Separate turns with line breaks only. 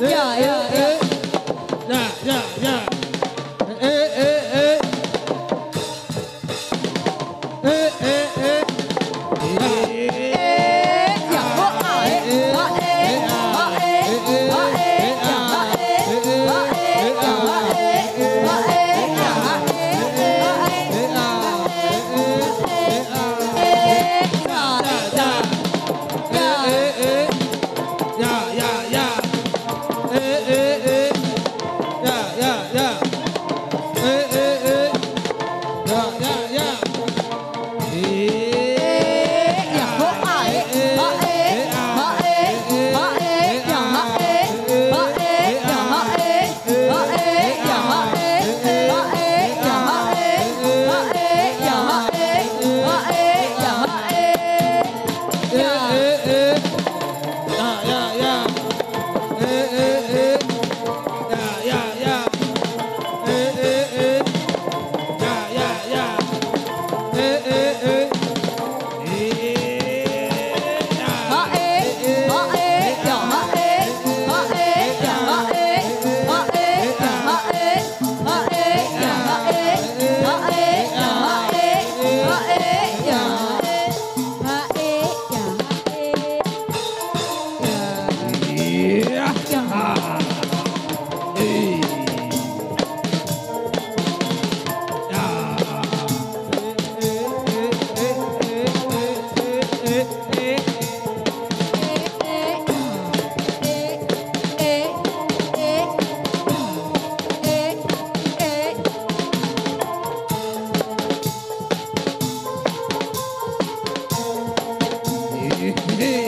yeah. Hey.